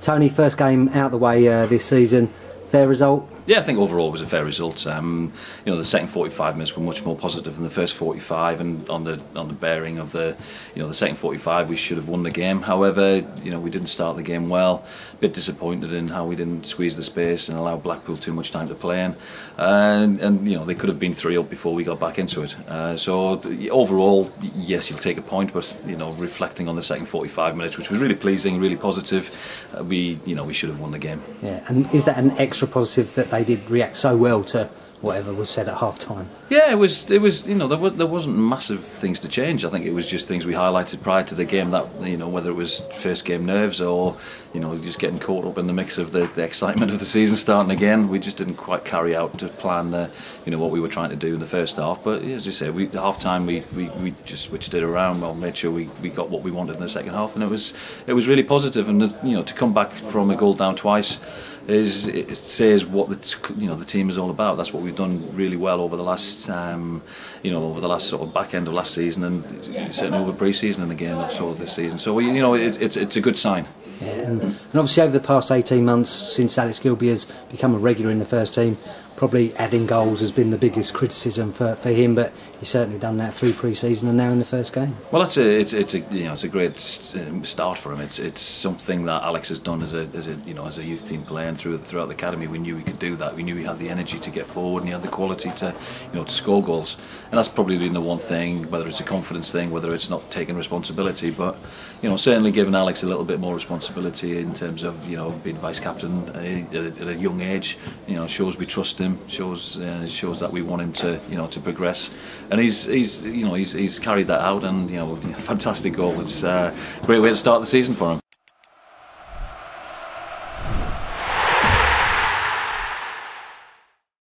Tony, first game out the way uh, this season. Fair result. Yeah, I think overall it was a fair result. Um, you know, the second 45 minutes were much more positive than the first 45, and on the on the bearing of the, you know, the second 45 we should have won the game. However, you know, we didn't start the game well. A bit disappointed in how we didn't squeeze the space and allow Blackpool too much time to play in, and and you know they could have been three up before we got back into it. Uh, so overall, yes, you'll take a point, but you know, reflecting on the second 45 minutes, which was really pleasing, really positive, uh, we you know we should have won the game. Yeah, and is that an extra positive that they they did react so well to whatever was said at half time. Yeah, it was it was you know there was there wasn't massive things to change. I think it was just things we highlighted prior to the game that you know whether it was first game nerves or you know just getting caught up in the mix of the, the excitement of the season starting again. We just didn't quite carry out to plan the you know what we were trying to do in the first half. But as you say, we half time we, we, we just switched it around. Well, made sure we, we got what we wanted in the second half, and it was it was really positive. And you know to come back from a goal down twice is it says what the you know the team is all about. That's what we've done really well over the last um, you know over the last sort of back end of last season and certainly over pre-season and again so this season. So you know it, it's it's a good sign. Yeah, and, and obviously over the past 18 months since Alex Gilbey has become a regular in the first team, probably adding goals has been the biggest criticism for, for him, but he's certainly done that through pre-season and now in the first game. Well, that's a it's, it's a you know it's a great um, start for him. It's it's something that Alex has done as a as a you know as a youth team player and through throughout the academy. We knew he could do that. We knew he had the energy to get forward and he had the quality to you know to score goals. And that's probably been the one thing, whether it's a confidence thing, whether it's not taking responsibility, but you know certainly giving Alex a little bit more responsibility in terms of you know being vice captain at a, at a young age. You know shows we trust him shows uh, shows that we want him to you know to progress, and he's he's you know he's he's carried that out, and you know fantastic goal. It's a uh, great way to start the season for him.